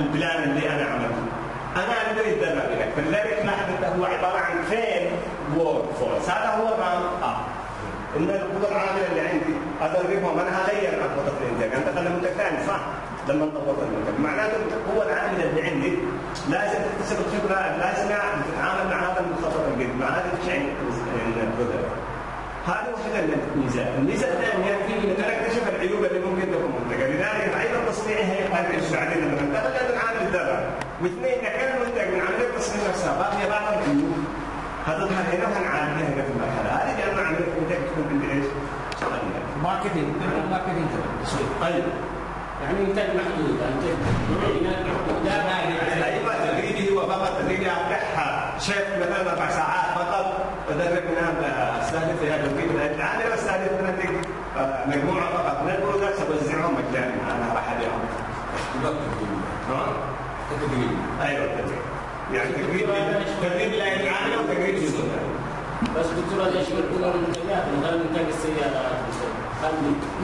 ال plan اللي أنا عملته. أنا أقدر اتدرب هناك فلذلك لاحظ هو عبارة عن فين؟ work force هذا هو ال ramp up إن القوة العامله اللي عندي أدربهم. أنا هغير خطه الإنتاج. أنت خلي منتج ثاني صح؟ لما طورت المنتج. معناته القوة العامله اللي عندي لازم تكتسب الخبرة اللازمه تتعامل مع هذا المخطط الجديد مع هذا الشيء ال product هذه واحدة من الميزات، الميزة الثانية أن أكتشف العيوب اللي ممكن تكون منتجة، لذلك العيب التصنيعي هي قادرة بعدين لما ننتقل لازم نعامل الذرة، واثنين إذا كان المنتج من عملية التصنيع نفسها. باقية بعض العيوب هتظهر هنا وهنعالجها هنا في المرحلة. هذه لأن عملية الإنتاج تكون عندي إيش؟ marketing. marketing. تسويق طيب. يعني انتاج محدود. انتاج معينات محدوده أيوه تدريبي هو فقط تدريبي افتحها shift مثلا أربع ساعات فقط. بدرب منها استهدف فيها تدريب الان بستهدف منها مجموعه فقط من ال products اوزعهم مجانا أنا راح ابيعهم ها؟ تدريب أيوه تدريب يعني تدريب تدريب لا يتعامل وتدريب جزء بس دكتور ليش يقول المنتجات من غير منتج السيارات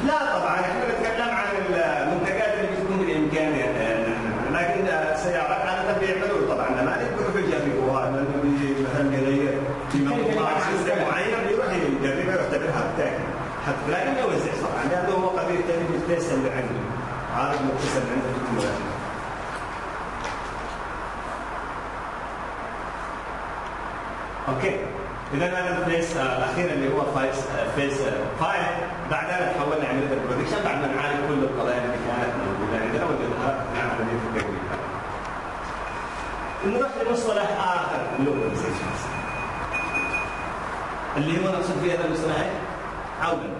لا طبعا إحنا نتكلم عن المنتجات اللي بتكون بالإمكان لكن السيارات عاده بيعملوا طبعا. ما يقدروا يجربوها مثلا يغير في مقطع سيستم معين بيروح يجربها ويعتبرها بتاعي حتى لكن يوزع صراحة لأنه هو قضيه تاني التيست اللي عنده. عارف مكتسب عنده في إذا هذا ال phase الأخير اللي هو phase phase 5 بعدها تحولنا عمليه ال production بعد ما نعالج كل القضايا اللي كانت موجودة عندنا واللي ظهرت عمليه التجريب نروح لمصطلح آخر. ال localization اللي هو نقصد فيه هذا المصطلح عودا.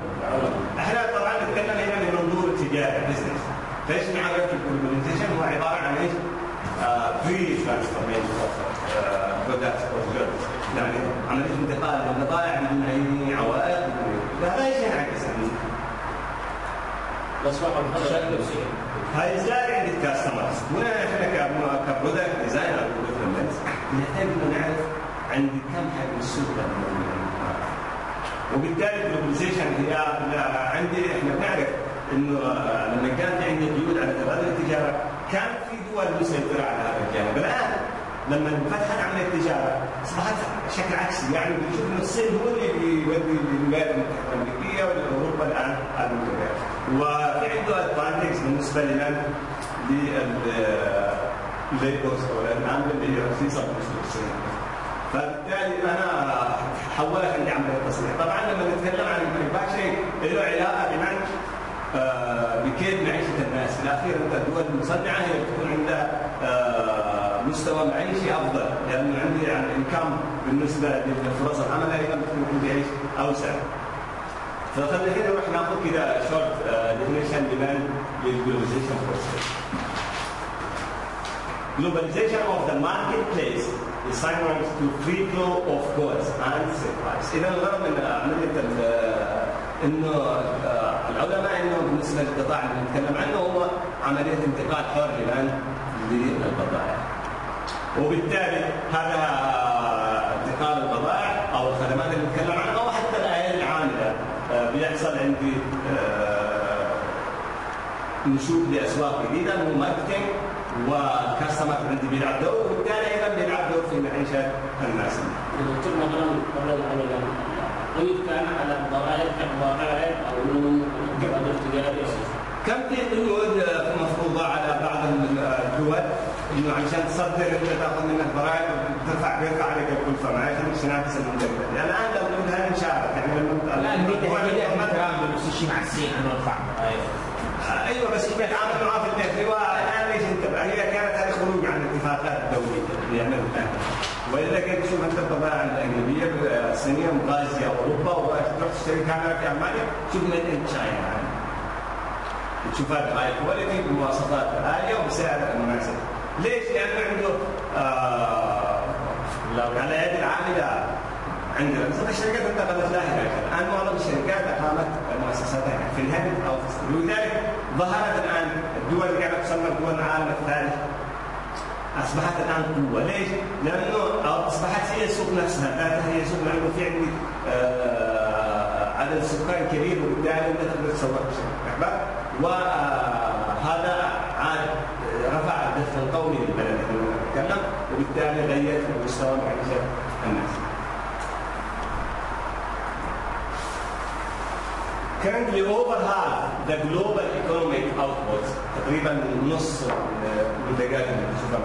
إحنا طبعا نتكلم هنا من منظور التجاره business فإيش نعرف ال globalization هو عبارة عن إيش؟ free transformation products or يعني عمليه انتقال من البضائع بدون اي عوائق هذا إيش ينعكس الاسواق الخارجيه هاي إزاي عند ال customers هنا إحنا ك product designer نحتاج انه نعرف عند كم حجم السوق وبالتالي ال globalization هي عندي إحنا بنعرف إنه لما كان في عندي قيود على تبادل التجارة كانت في دول مسيطرة على هذا الجانب الان لما انفتحت عمليه التجارة أصبحت شكل عكسي. يعني بنشوف ان الصين هو اللي بيودي للولايات المتحده الامريكيه ولاوروبا الآن المنتجات وفي عنده advantages بالنسبة لمن؟ لل labors أو العامل اللي هي رخيصه بالنسبة للصين فبالتالي أنا حولت عندي عمليه التصنيع طبعا لما نتكلم عن ال manufacturing له علاقة بمن؟ آه بكيف معيشه الناس. في الأخير أنت الدول المصنعه هي بتكون عندها آه مستوى معيشي أفضل لأنه عندي يعني انكم بالنسبة لفرص العمل أيضا بتكون عندي إيش أوسع فخلينا كده نروح ناخذ كده شورت definition لمن لل globalization process Globalization of the marketplace is synonymous to free flow of goods and supplies. إذا الغرض من عملية إنه العولمة إنه بالنسبة للقطاع اللي بنتكلم عنه هو عملية انتقال حر لمن؟ للبضائع. وبالتالي هذا انتقال البضائع أو الخدمات اللي بنتكلم عنها أو حتى الايادي العاملة بيحصل عندي نشوف لأسواق جديدة مو ماركتنج والكاستمر عندي بيلعب دور وبالتالي أيضا بيلعب دور في معيشة الناس. الدكتور مثلا قبل قيد كان على الضرائب كضرائب أو إنه كم في قيود مفروضة على بعض الدول إنه عشان تصدر أنت تأخذ منك ضرائب ترفع بيرفع عليك الكلفه معك عشان تنافس المنتج الآن لو نقولها نشارك يعني لما لا أمريكا مثلا نفس الشيء مع الصين انه ارفع أيوه بس هي بيتعامل معاه في الداخل والان ليش أنت هي كانت هذه خروج عن الاتفاقات الدولية اللي يعملها وإلا كنت تشوف أنت البضائع الاجنبيه الصينيه مغازيه أوروبا وتروح تشتري كاميرا في ألمانيا. تشوف made in China يعني. تشوف هذا high quality بمواصفات عاليه وبسعر مناسب. ليش؟ لأنه عنده آه على يد العامله عندنا. مثلا الشركات انتقلت هناك الان معظم الشركات أقامت مؤسساتها في الهند أو في السعوديه ولذلك ظهرت الآن الدول اللي قاعدة تسمى دول العالم الثالث. أصبحت الآن قوة، ليش؟ لأنه أصبحت هي السوق نفسها. ذاتها هي سوق لأنه في عندي آه عدد سكان كبير. وبالتالي أنت تقدر تسوق بشكل وهذا مستوى معيشه الناس. Currently over half the global economic output تقريبا نص المنتجات اللي بنشوفها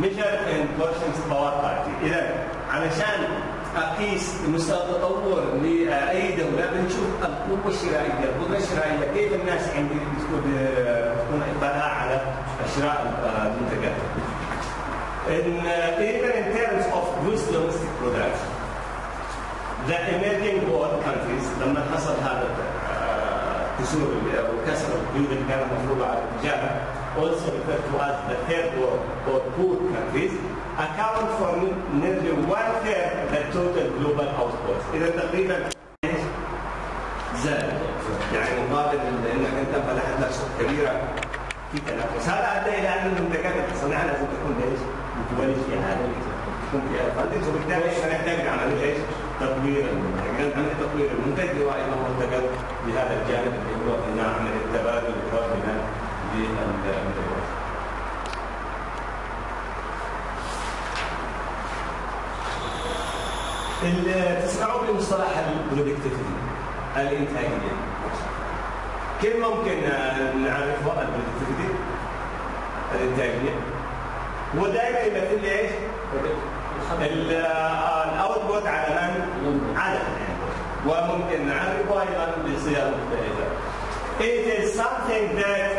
measured in portions power party إذا علشان أقيس مستوى التطور لأي دولة بنشوف القوة الشرائية، القدرة الشرائية كيف الناس عندي تكون تكون اقبالها على شراء المنتجات. In, uh, even in terms of gross domestic product, the emerging world countries لما حصل هذا كسور او كسر القيود اللي كانت مفروضه على اتجاهها also referred to as the third world or poor countries account for nearly one third the total global output اذا تقريبا ايش؟ زاد يعني مقابل انك انت فتحت لك سوق كبيره في تنافس هذا ادى الى ان المنتجات اللي تصنعها لازم تكون ايش؟ متولد في عالميه تكون فيها ادفانتج وبالتالي إحنا نحتاج عملية إيش؟ تطوير المنتج، عملية تطوير المنتج وأيضا منتجات بهذا الجانب اللي هو قلنا عمليه التبادل والتبادل للمنتجات. تسمعوا بمصطلح ال productivity الإنتاجية. كيف ممكن نعرفه ال productivity؟ الإنتاجية. هو دائما يمثل لي إيش؟ ال output على من؟ على وممكن نعرفه أيضا بصيغ مختلفة. It is something that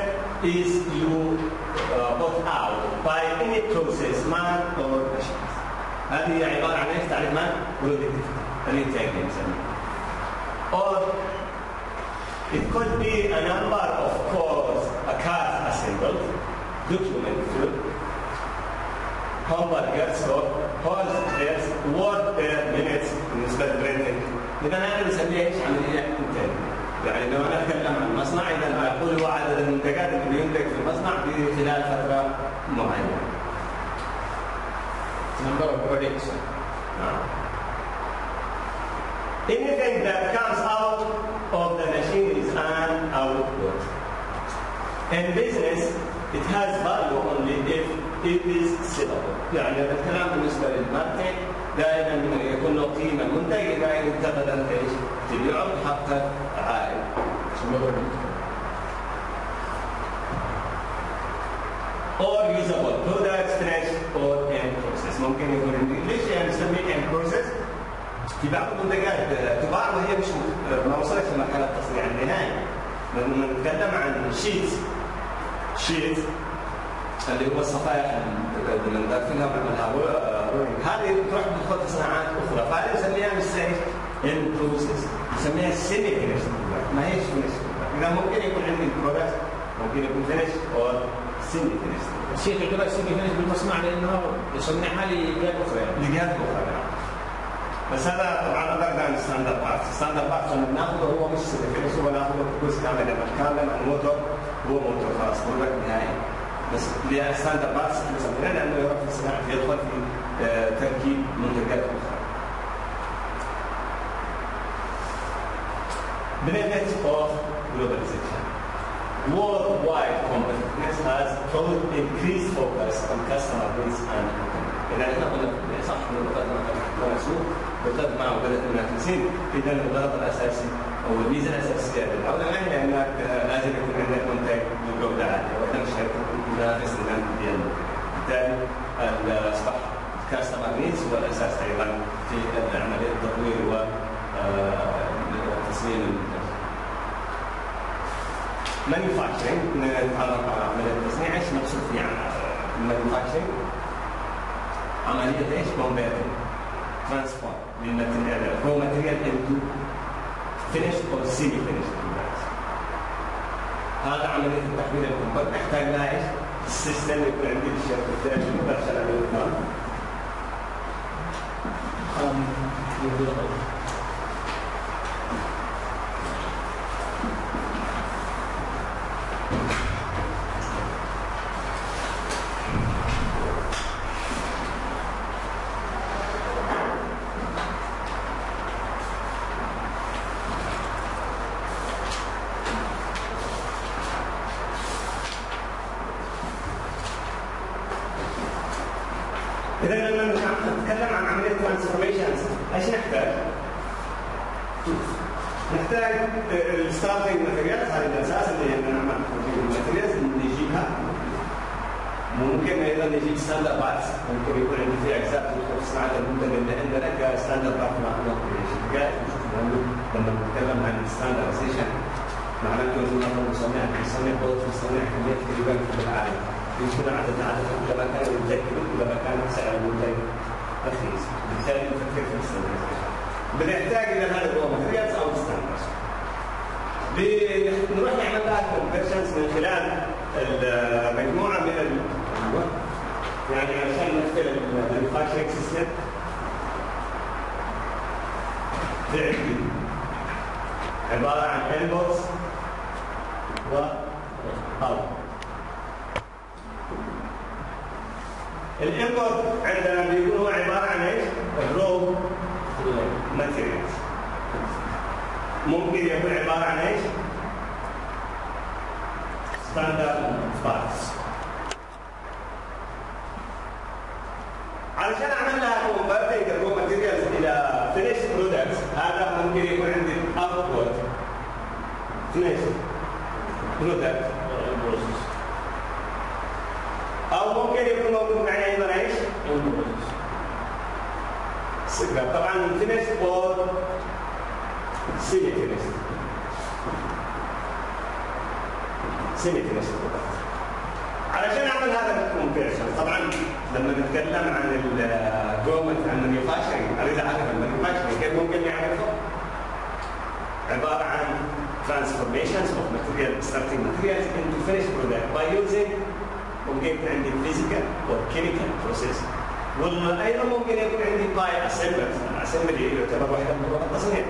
is you uh, put out by any process, man or machine. هذه عبارة عن إيش؟ تعريف من؟ برودكتيفيتي الانتاج نسميه. Or it could be a number of cores, a card assembled, documented, hamburgers or horses, word per minute بالنسبة للبريدنج. اذا هذا بنسميه إيش؟ عمليه انتاج. يعني لو أنا اتكلم عن مصنع اذا أقول هو عدد المنتجات اللي بينتج في المصنع في خلال فتره معينه. number of products. Anything that comes out of the machine is an output. In business, it has value only if it is sellable. يعني هذا الكلام بالنسبة للماركت دائما يكون له قيمة المنتج إذا انتقد أنت إيش؟ تبيعه بحقق عائد. or usable products finished or in process ممكن يكون ليش يعني نسميه in process في بعض المنتجات تباع وهي مش ما وصلت لمرحلة التصنيع النهائي لما نتكلم عن sheet sheet اللي هو الصفائح اللي ندخلها ونعملها هذه تروح تدخل في صناعات أخرى. فهذه نسميها مش in process نسميها semi finish ما هيش finish إذا ممكن يكون عندي ال product ممكن يكون finish أو semi finish الشيء تعتبر semi finish بالمصنع لأنه يصنعها لجهات أخرى يعني. لجهات أخرى بس هذا طبعا أقدر عن standard parts، standard parts لما بناخذه هو مش semi finish هو نأخذه جزء كامل. لما نتكلم عن موتور هو موتور خلاص product نهائي. بس standard parts إحنا سميناه لأنه يروح في الصناعه يدخل في آه، تركيب منتجات أخرى. benefits of globalization. Worldwide competitiveness has brought increased focus on customer base and. إذا إحنا قلنا صح من الغرض ما سوق بالغرض مع وبلد المنافسين إذا الغرض الأساسي أو الميزة الأساسية للدولة هي أنك لازم يكون عندك منتج بجودة عالية وأنت مش هتكون منافس لمن أصبح كاستمر نيدز هو الأساس أيضا في عملية التطوير و تصميم المنتج. manufacturing نتعرف على عمليه التصنيع إيش نقصد فيه ال manufacturing؟ عمليه إيش؟ converting transfer لل material raw material into finish أو semi finish هذا عملية التحويل الكمبيوتر نحتاج لها إيش؟ ال system يكون عندي الشركة الثانية مباشره على اذا إيش نحتاج؟ نحتاج ال starting materials هذه الاساس اللي هي نعمل ال materials نجيبها. ممكن أيضا نجيب standard parts ممكن يكون عندي في اجزاء تدخل صناعه المنتج اللي عندنا ك standard part لما نتكلم عن standardization معناته انه مثلا نصنع نصنع قوه نصنع كميه تقريبا في العالم. يمكن عدد عدد كلما كان المنتج كلما كان سعر المنتج رخيص بالتالي نفكر في ال standardization بنحتاج إلى هذا ال raw materials أو standards بنروح نعمل لها conversions من خلال مجموعه من ال يعني عشان نمثل ال manufacturing system. فعلي عبارة عن inputs و out ال input عندنا بيكون هو عبارة عن إيش؟ ال raw materials ممكن يكون عبارة عن إيش؟ standard parts علشان أعمل لها converting ال raw materials إلى finished products هذا ممكن يكون عندي output finished product ممكن يكون موجود معي أيضا إيش؟ سكر طبعا finished or semi-finished semi-finished علشان أعمل هذا ال conversion طبعا لما نتكلم عن الجومنت عن ال manufacturing أريد أعرف ال manufacturing كيف ممكن نعرفه؟ عبارة عن transformations of material starting materials into finished product by using ممكن يكون عندي or chemical process. وأيضا ممكن يكون عندي by assembly ال assembly يعتبر واحدة من طرق التصنيع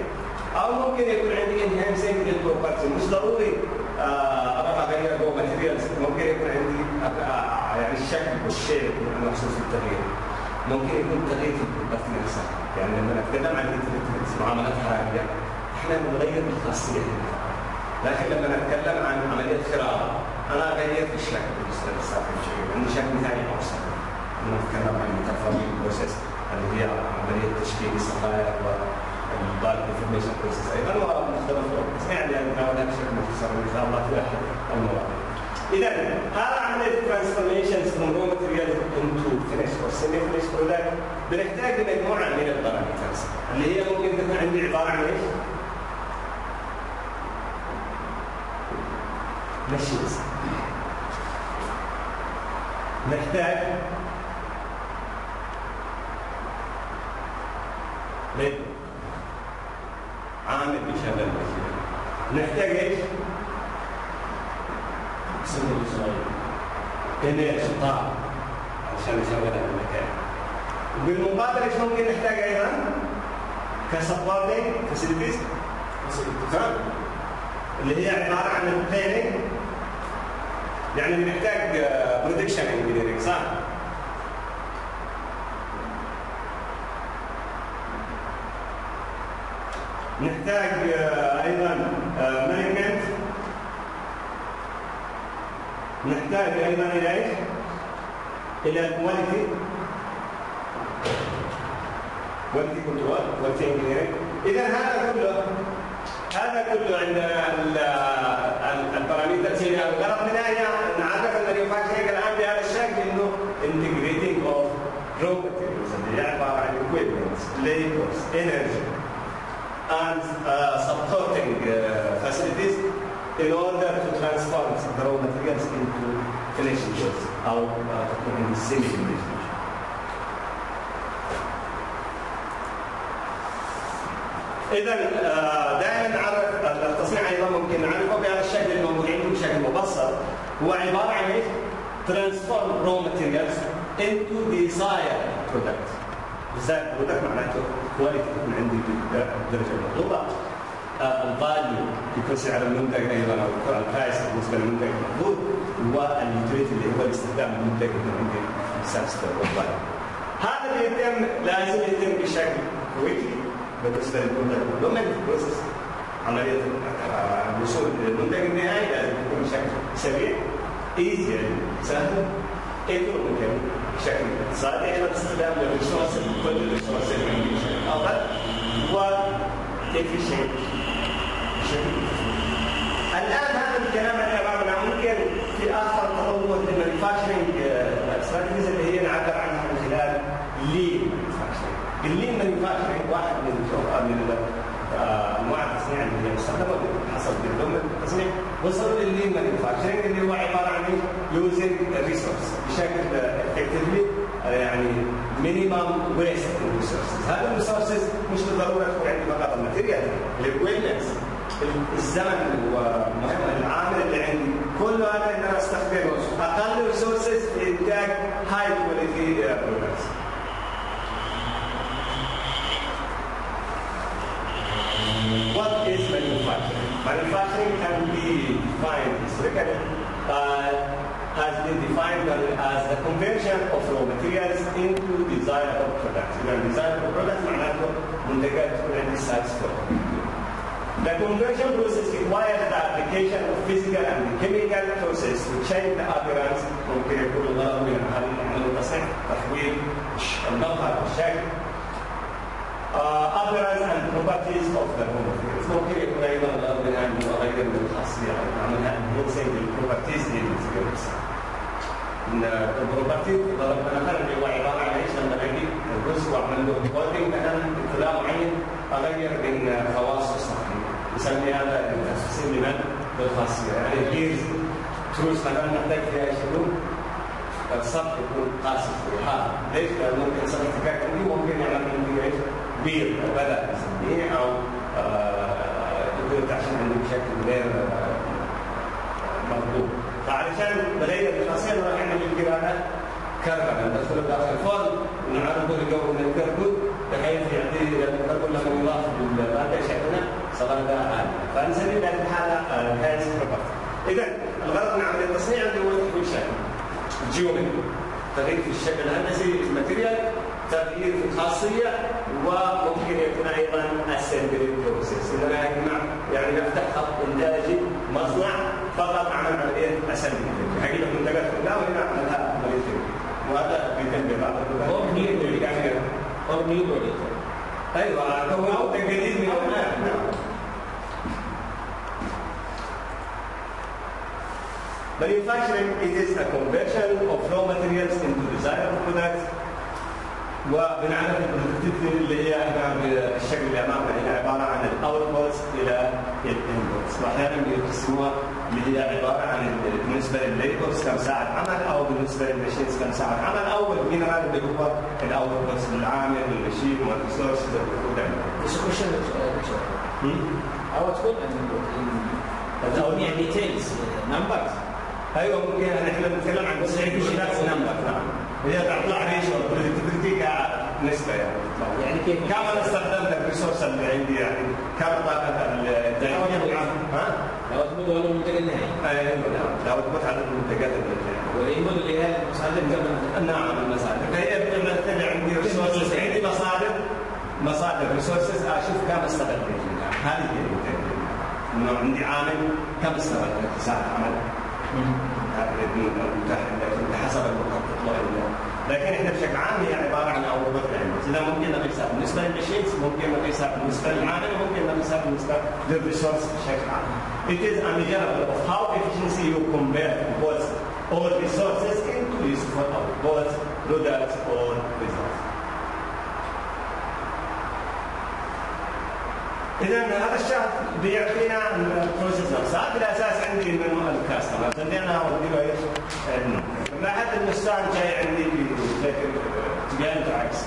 أو ممكن يكون عندي enhancing لل property مش ضروري. أبغى أغير raw materials ممكن يكون عندي يعني الشكل وال shape مخصوص بالتغيير ممكن يكون تغيير في ال property نفسها يعني لما نتكلم عن معاملات حراريه إحنا بنغير الخاصية. لكن لما نتكلم عن عملية خراطة أنا اغير في الشكل بالنسبة للساكن عندي شكل ثاني أوسع. نتكلم عن التفاضل process اللي هي عملية تشكيل الصفائح وال bulk deformation process أيضا ومختلف بس يعني نتناولها بشكل مختصر إن شاء الله في أحد المواضيع. اذا هذا عملية transformations من raw material into finished or semi-finished product بنحتاج لمجموعة من ال parameters. اللي هي ممكن تكون عندي عبارة عن إيش؟ مشيز نحتاج ليه؟ عامل بيشغل المشيئة نحتاج إيش؟ انرجي طاقة عشان نشغلها في المكان. بالمقابل إيش ممكن نحتاج أيضا؟ ك supporting facilities اللي هي عبارة عن ال planning يعني بنحتاج production engineering صح؟ نحتاج أيضا management نحتاج أيضا إلى إيش؟ إلى ال quality quality control quality engineering اذا هذا كله هذا كله عند ال parameters هي الغرض منها هي نعرف ال manufacturing الان بهذا الشكل انه integrating of raw materials اللي هي عباره عن equipment, labors, energy and uh, supporting uh, facilities in order to transform the raw materials into finished goods أو تكون عندي semi finished goods. اذا دائما نعرف التصنيع أيضا ممكن نعرفه بهذا الشكل الموجود عندكم بشكل مبسط هو عبارة عن إيش؟ transform raw materials into desired product. desired product معناته quality تكون عندي بالدرجه المطلوبه. ال value يكون سعر المنتج أيضا أو ال price بالنسبة للمنتج المطلوب وال utility اللي هو الاستخدام المنتج اللي عندي أساس هذا بيتم لازم يتم بشكل quickly بالنسبة للمنتج المدمج process عملية الوصول للمنتج النهائي لازم يكون بشكل سريع easy يعني. سهل. economical بشكل اقتصادي أيضا استخدام لل resource كل ال resource بشكل افضل و efficient بشكل الآن هذا الكلام اللي امامنا ممكن في اخر تطور لل manufacturing strategies اللي هي نعبر عنها من خلال lean manufacturing ال lean manufacturing واحد من من أنواع التصنيع اللي مستخدمة حسب دبلوم التصنيع وصلوا لل lean manufacturing اللي هو عبارة عن using resource بشكل effectively يعني minimum waste resources هذه ال resources مش بالضروره تكون عندي فقط ال material ال equipments الزمن والعامل اللي عندي. كل هذا ان أنا استخدم أقل resources في انتاج high quality products defined historically uh, has been defined as the conversion of raw materials into desirable products. إذا desirable products معناته منتجات تكون عندي satisfactory. The conversion process requires the application of physical and chemical process to change the appearance ممكن يكون الغرض من هذه العملية التصنيع تحويل المظهر والشكل uh, appearance and properties of the raw materials ممكن يكون أيضا الغرض منها انه اغير من الخاصيه أو اعملها enhancing البروبرتيز للماتيريالز. البروبرتي ضربنا مثلا اللي هو عباره عن إيش لما أجي الجزء واعمل له كودنج مثلا ابتلاء معين اغير من خواصه الصحيه نسمي هذا سيمينال بالخاصيه يعني الجيرز تروس مثلا نحتاج فيها شنو؟ السطح يكون قاسي وحار ليش؟ لأنه ممكن سطح احتكاك عندي ممكن يعمل عندي إيش؟ بير أو بلد نسميه أو يكون عشان عندي بشكل غير مضبوط. فعلشان بغير الخاصيه نروح نعمل القراءة كربون ندخله داخل الفرن ونعرضه لجو من الكربون بحيث يعطي الكربون لما يضاف للماده شكلنا صار ده عالي فنسمي بهذه الحالة هايز بروبرتي. اذا الغرض من عملية التصنيع اللي هو تحويل شكل جيومتري تغيير في الشكل الهندسي الماتيريال تغيير في الخاصية وممكن يكون أيضا اسمبلي بروسيس أنا اجمع يعني افتح خط إنتاجي مصنع فقط اعمل عمليه assembly أجيب المنتجات كلها وهنا اعملها عمليه وهذا بيتم ببعض هو new product أيوه هو تجديد من نعم Manufacturing it is a conversion of raw materials into desirable products. وبنعرف ال productivity اللي هي أحنا بالشكل اللي أمامنا هي عبارة عن ال outputs إلى ال inputs وأحيانا بيقسموها اللي هي عبارة عن بالنسبة للل labors كم ساعة عمل أو بالنسبة لل machines كم ساعة عمل أو الجنرال اللي هو ال outputs للعامل وال machine a question أو تكون تكون يعني details numbers أيوه ممكن نحن بنتكلم عن بس products number نعم هي تطلع ratio ال productivity كنسبه يعني. يعني كيف؟ كم أنا استخدمت ال resource اللي عندي يعني. كم طاقة الانتاجيه ها؟ لو تمد ولا المنتج النهائي. أيوه نعم. لو تكون عدد المنتجات النهائيه وال input اللي هي المصادر قبل نعم المصادر. فهي بتعتمد عندي resources عندي مصادر. مصادر resources أشوف كم استغلت هذه هي الانتاجيه انه عندي عامل. كم استغلت ساعه عمل. المتاح عندك حسب المخطط لكن إحنا بشكل عام هي عبارة عن اوروبات العلم إذا ممكن نقيسها بالنسبة لل machines ممكن نقيسها بالنسبة للعامل ممكن نقيسها بالنسبة لل resource بشكل عام. It is a measure of how efficiency you convert both all resources into useful outputs, products or results. اذا هذا الشهر بيعطينا ال process نفسها على أساس عندي من ال customer اللي أنا اودي إيش؟ لاحظ النسان جاي عندي بشكل اتجاه عكس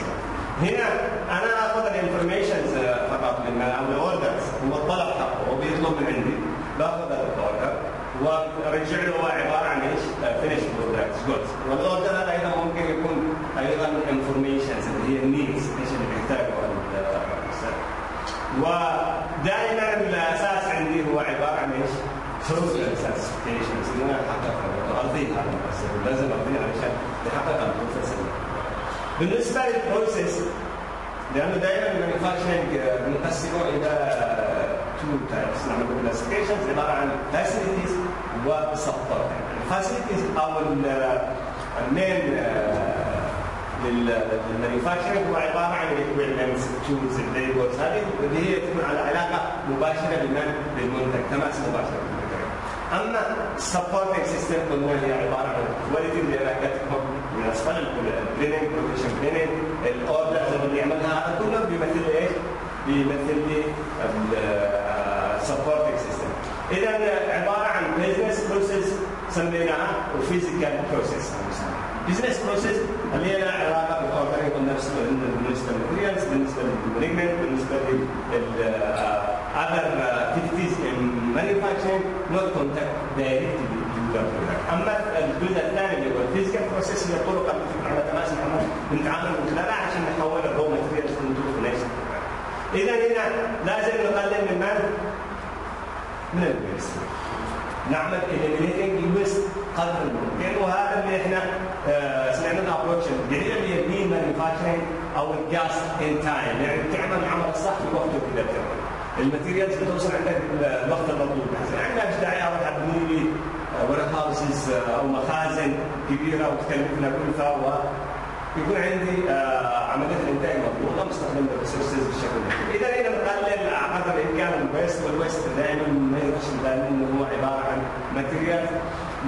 هنا أنا آخذ ال informations فقط من أو ال orders هو الطلب حقه هو بيطلب من عندي باخذ ال order وارجع له هو عبارة عن إيش؟ finish products goods وال order هذا أيضا ممكن يكون أيضا informations اللي هي ال needs إيش اللي بيحتاجه ودائما الأساس عندي هو عبارة عن إيش؟ شروط ال specifications اللي أنا احققها ارضيها لازم ارضيها علشان تحقق ال process بالنسبة لل process لأنه دائما ال manufacturing بنقسمه إلى two types نعمل classifications عباره عن facilities و support ال facilities أو ال main لل manufacturing هو عباره عن ال equipments tools ال labors هذه اللي هي تكون على علاقه مباشره بالمن بالمنتج تماس مباشره أما ال supporting system قلنا هي عبارة؟ عن quality اللي أنا كاتبهم من اسفل ال planning production planning ال orders اللي يعملها هذا كله بيمثل إيش؟ بيمثل لي ال supporting system إذا عبارة عن business process سميناها و physical process business process اللي هي لها علاقه بال ordering بالنفس بالنسبة لل materials بالنسبة لل management بالنسبة لل other activities in manufacturing not contact the product. أما الجزء الثاني اللي هو ال physical process هي الطرق اللي على تماس محمد بنتعامل من خلالها عشان نحول ال raw materials into finished إذا هنا لازم نقلل من من؟ من ال waste نعمل eliminating ال waste قدر الممكن وهذا اللي إحنا آه، سمعنا ال approach الجديد اللي هي ال lean manufacturing أو ال just in time يعني تعمل العمل الصح في وقته كذا بتعمل ال materials بتوصل عندك الوقت المطلوب يعني ما فيش داعي أروح ابني لي warehouses أو مخازن كبيرة وتكلفنا كلفه يكون عندي آه، عملية الإنتاج مضبوطه مستخدم ال resources بالشكل ده. إذا هنا نقلل قدر الامكان ال waste وال waste دائما ما يغش بالنا إنه هو عبارة عن material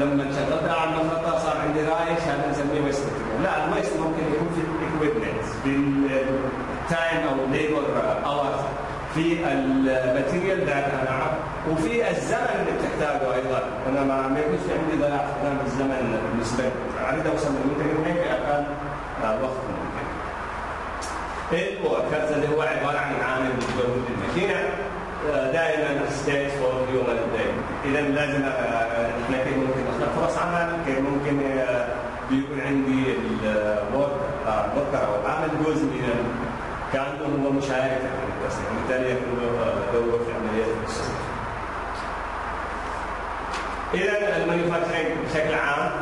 لما شغلتها على المخرطه صار عندي رايش هذا نسميه waste لا الويست ممكن يكون في الاكويبمنت بالتايم أو ليبر اورز في الماتيريال ذاتها نعم وفي الزمن اللي بتحتاجه أيضا. أنا ما ما يكونش عندي ضياع استخدام الزمن بالنسبة لي. أريد أوصل للمنتج. النهائي باقل وقت ممكن. الوركرز اللي هو عبارة عن عامل بجوده الماكينه دائما ستيت فور هيومن داي اذا لازم آه، إحنا كيف ممكن نخلق فرص عمل؟ كيف ممكن آه، بيكون عندي ال worker أو العامل جزء من كانه هو مشارك في التصنيع وبالتالي يكون له دور في عملية التصنيع. إذا ال manufacturing بشكل عام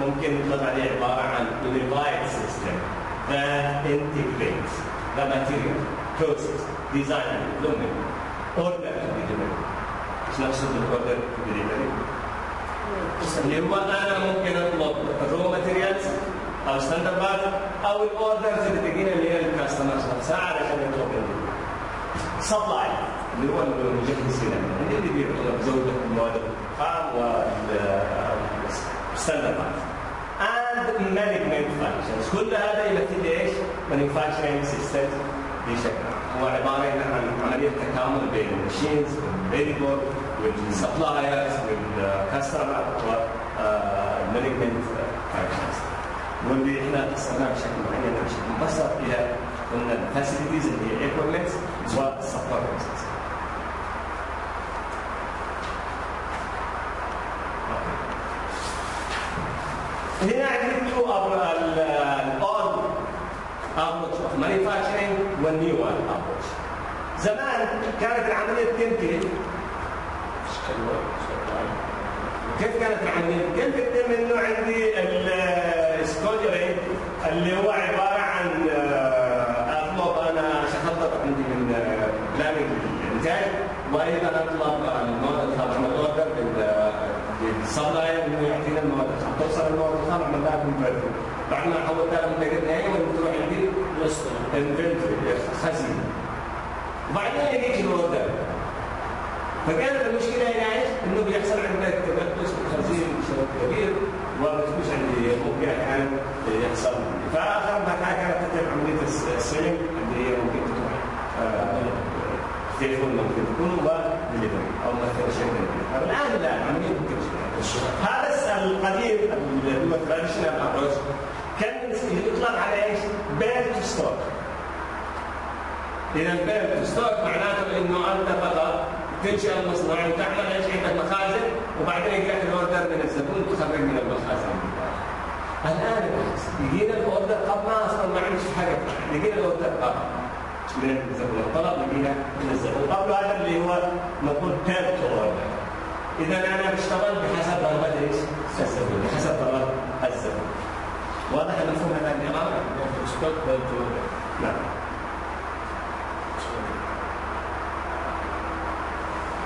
ممكن نطلق عليه عبارة عن unified system that integrates the material, process, design and deployment, order to be. إيش نقصد بال order to be اللي هو أنا ممكن أطلب ال raw materials أو standard أو ال orders اللي تجينا اللي هي ال customers. نفسها علشان يطلبوا supply. اللي هو المجهزين اللي بيعطوا زوجة المواد الخام وال standard and management functions. كل هذا يمثل إيش؟ manufacturing system بشكل هو عباره عن عملية تكامل بين ال machines والليبر والسبلايرز والكاستمر والمانجمنت فانكشنز واللي إحنا قسمناه بشكل معين بشكل مبسط إلى قلنا ال facilities اللي هي equipments وال support هنا عندي two ال old approach of manufacturing وال new approach زمان كانت العملية تنتهي كيف كانت العملية؟ كيف تتم انه عندي اللي هو عبارة عن آه، أطلب أنا شخصت عندي من planning الانتاج وأيضا أطلب المواد الخام اعمل order بال supplier انه يعطينا المواد الخام توصل المواد الخام اعمل لها convert بعد ما حولتها لمنتج النهائي وتروح عندي inventory خزينه وبعدين يجيك ال order فكانت المشكلة هنا إيش؟ إنه بيحصل عندك تكدس خزين بشكل كبير. وبتكونش عندي ممكن أحيانا يحصل. ما كانت تتم عمليه ال selling اللي هي ممكن تكون آه، تليفون ممكن تكون ودليفري أو مثلا شيء. الآن لا عمليه هذا القديم اللي هو traditional approach كان يطلق على إيش؟ build to stock إذا build to stock معناته إنه أنت فقط تنشئ المصنع وتعمل إيش؟ عندك مخازن وبعدين يجيك ال order من الزبون تخرج من المخازن. بالعكس يجينا ال order قبل ما أصلا ما عنديش حاجة. يجينا ال order قبل. من الزبون الطلب يجينا. من الزبون قبل هذا اللي هو build to order اذا أنا بشتغل بحسب رغبه إيش؟ الزبون بحسب رغبه الزبون واضح المفهوم هذا النظام؟ stock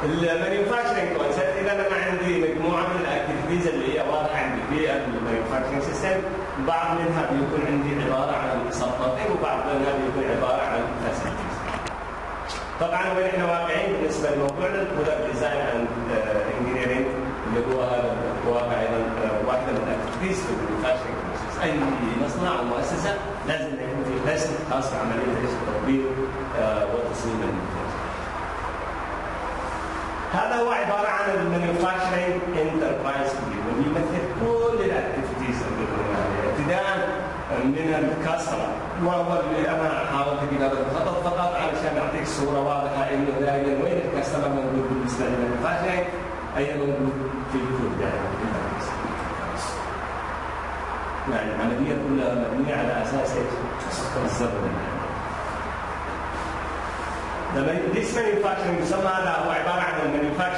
نعم ال manufacturing concept إذا أنا عندي مجموعة من ال activities اللي هي واضحة عندي في ال manufacturing system بعض منها بيكون عندي عبارة عن supporting وبعض منها بيكون عبارة عن facilities طبعا وين إحنا واقعين بالنسبة لموضوعنا. ال product design and engineering اللي هو هذا واقع أيضا واحدة من ال activities في ال manufacturing process أي مصنع أو مؤسسة لازم يكون في قسم خاص بعمليه التطبيق وتصميم المنتج هذا هو عباره عن ال manufacturing enterprise واللي يمثل كل ال activities ابتداء من ال customer وهو اللي أنا حاولت كده بالخطط فقط علشان اعطيك صوره واضحه انه دائما وين الكاستمر موجود بالنسبة للمانيفاكتشرنج اي موجود في الكود دائما يعني العملية كلها مبنيه على أساس إيش؟ الزبده This manufacturing يسمى هذا هو عبارة عن المانيفاكتشرنج